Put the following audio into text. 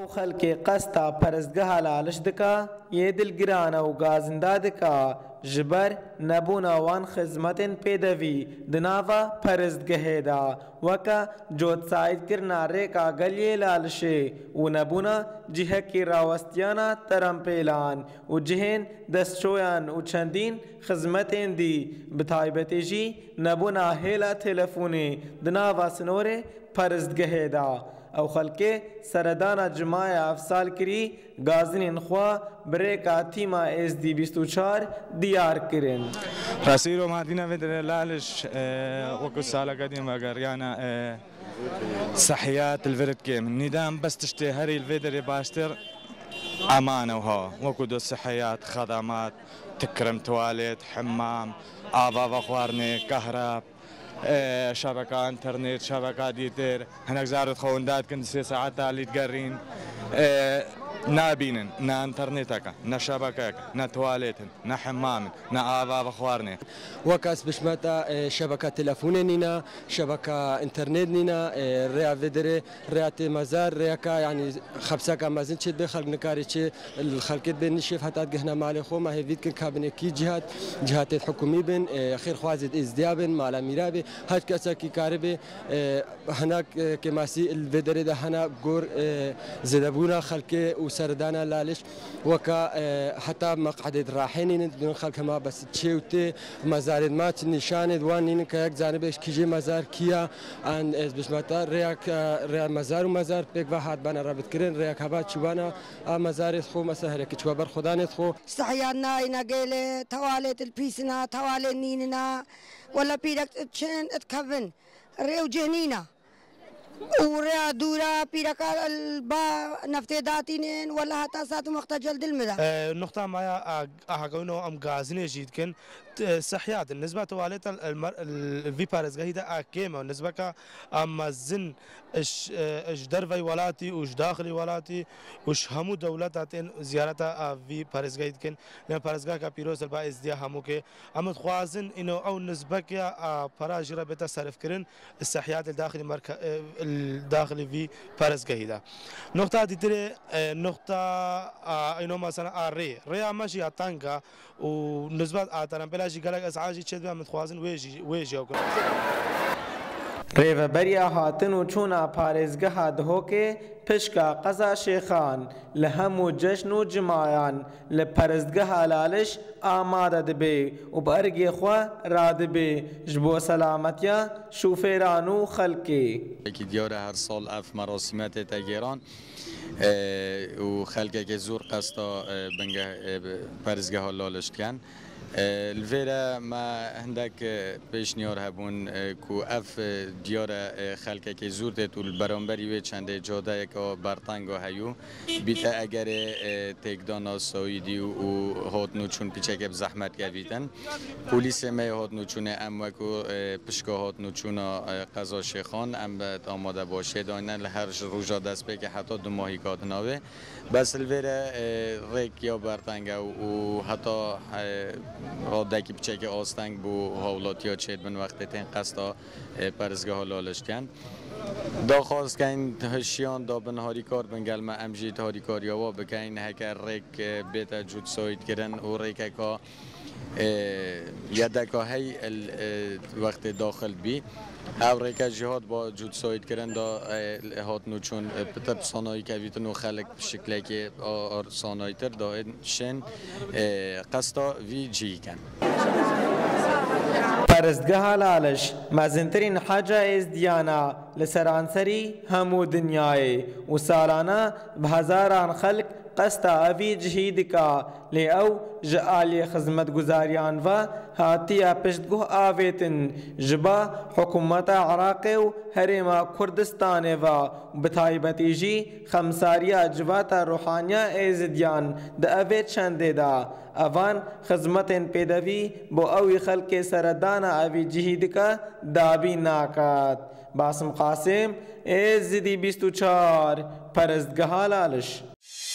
او خلق قستا پرستگاه لالش دکا یه دلگران او گازنده دکا جبر نبونا وان خدمتن پیدوی دناوا پرستگه دا وکا جوت ساید کرنا ریکا گلی لالشه او نبونا جه کی راوستیانا ترم پیلان او جهن دستشویان او چندین خدمتن دی بتایبتی جی نبونا هیلا تلفونی دناوا سنوره پرستگه دا او خلکه سردانا جماع افسالکری گازنین خوا بره کاتیما اس دی 24 دیار کرن رسیر و مادینا ودر لالش وکو سالا قدیم اگر یعنی صحيات الفرد كيم ندام بس تشتي هري الفيدر باشتر أمانة وها وكدو صحيات خدمات تكرم تواليت حمام آبا بخوارني كهرب إيه، شبكه انترنت شبكه ديتر هناك زارت خوندات كنت سي ساعات اللي تقرين إيه، نابینن نه ئەتەرنێتەکە نە شەبەکەەکە نە توالێتن نە حەمامن نە ئاوا بە خواردێ وەکەس بشمەتە شەبەکە تەلەفونێ نینە شەبەکە ئینتەرنێت نینە ڕیاێدرێ ڕاتێ مەزار ڕێەکە ینی خەبسەکە مەزن چێت بێ خەک نکاری چێ خەکت بێن نشێف هەتات گەهنە مالی خۆمە هێویتکن کابنێکی جهات جهاتێت حکومی بن خێرخوازت ئزدیا بن مالا میرابێ هەر کەسەکی کاربێ هەناک کێماسی بێدرێدا هەنا گۆر زدەبووە خەلکێ و سردانا لالش وكا آه، حتى مقعد راحين بدون خلك ما بس تشيوتي مزار ما نشان دوانين جانب ايش كيجي مزار كيا ان از متا رياك آه، ريا مزار ومزار بك واحد بنا رابط كرين رياك هبا تشوانا مزار خو مسهر كتشوا بر خدان خو صحيانا اينا ينقل توالت البيسنا توالت نيننا ولا بيدك تشين اتكفن ريو جنينا وريا دورا پیرەکە با نفتێداتینێن وەلا هاتا سات و مەختەجل دلمدا نقطة معايا أحقونه أم غازني جيد كن صحيات النسبة تواليت في بارزغاهي ده أكيمة النسبة كا أما زن إش إش اه، درفي ولاتي وش داخلي ولاتي وش همو دولت آتين زيارة في بارزغاهي كن لأن بارزغاه كا بيروس البا إزديا همو كي أما خوازن إنه أو نسبة كا برا جرا بيتا صرف كرن الصحيات الداخلي مركز الداخلي اه، في Parisgahida. Nokta didire nokta ino mesela re re amashi atanga u nizbat ataran belaji galak asaji çedbe mit xwazin weji weji yakun. ریوبریا هاتن و چونا پارێزگەها دهۆکێ پشکا قزا شیخان لە هەموو جەشن و جمایان لە پەرستگە حالالش ئامادە دەبێ و بەرگێ خوا ڕادبێ ji بۆ سەلامەتە شوفێران و خەلکێکی دیۆرە هەر ساڵ ئەف مەڕۆسیمەتێ تەگێران و خەلکێکی زۆر قەستا پەرزگە هەڵ لۆلشتکەن. الفيرا ما هندك بيشنيور هبون كو اف ديار خلقك زورتت والبرامبري وي چنده جاده یک که برتنگ هیو بیت اگر تکدان دانا سویدی و هات نوچون پیچک زحمت گویدن پولیس می هات نوچون ام وکو پشکا هات نوچون قضا شیخان ام آماده باشه داینن هر روژا دست به که حتی دو ماهی ناوه بس الویر ریک یا برتنگ و حتی پیچه که آستنگ بو هاولاتی ها چید بن وقتی تین قصد پرزگاه ها لالشتین دا خواست که این هشیان دا بن هاریکار بن گلما امجید هاریکاریا و بکن هک ریک بیت جود سوید کردن و ریک کا های وقت داخل بی او ریک جهاد با جود سوید کردن دا هات نو چون پتر سانایی که ویتن و خلق شکلی که سانایی تر دا شن قصدا وی جی کن پرستگهالالش مزنترین حج از دیانا لسرانسری همو دنیای و سالانه به هزاران خلق قصد جهید کا لی او جعالی خزمت گزاریان و هاتیا پشتگوه آویتن جبا حکومت عراق و هرما کردستان و بتایبتی جی خمساریا جواتا روحانیا ایزدیان دا اوی چنده دا اوان خزمتن پیدوی بو اوی خلق سردان اوی جهید کا دابی ناکات باسم قاسم ایزدی 24 پرستگاه لالش